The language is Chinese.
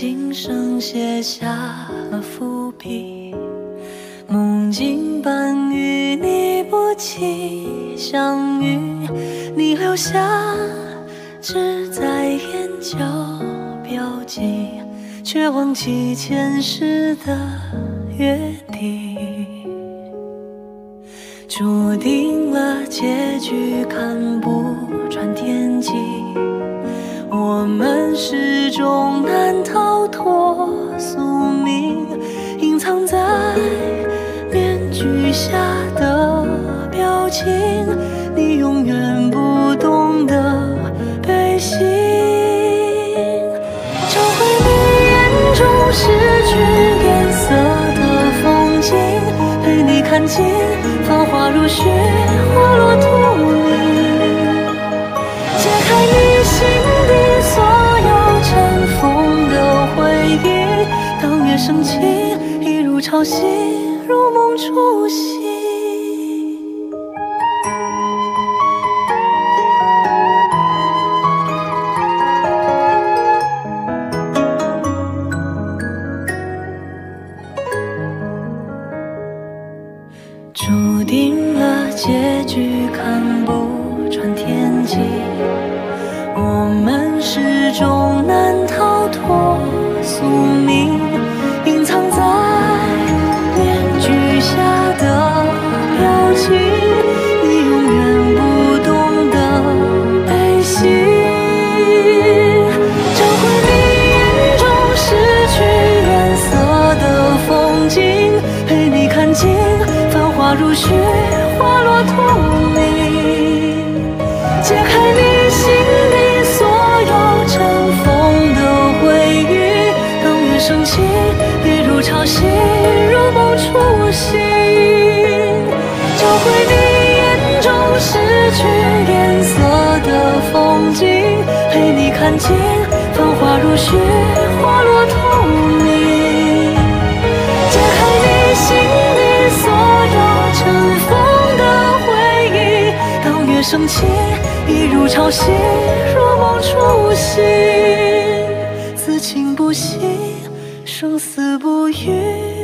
今生写下了伏笔。梦境般与你不期相遇，你留下只在眼角标记，却忘记前世的约定。注定了结局看不穿天际，我们始终难你永远不懂得悲喜。找回你眼中失去颜色的风景，陪你看尽繁华如雪，花落荼蘼。解开你心底所有尘封的回忆，当月升起，一如潮汐，如梦初醒。注定了结局看不穿天机，我们始终难逃脱宿命，如雪，花落土里。解开你心底所有尘封的回忆，当月升起，一如潮汐，如梦初醒。找回你眼中失去颜色的风景，陪你看尽繁华如雪，当月升起，一如潮汐，如梦初醒。此情不息，生死不渝。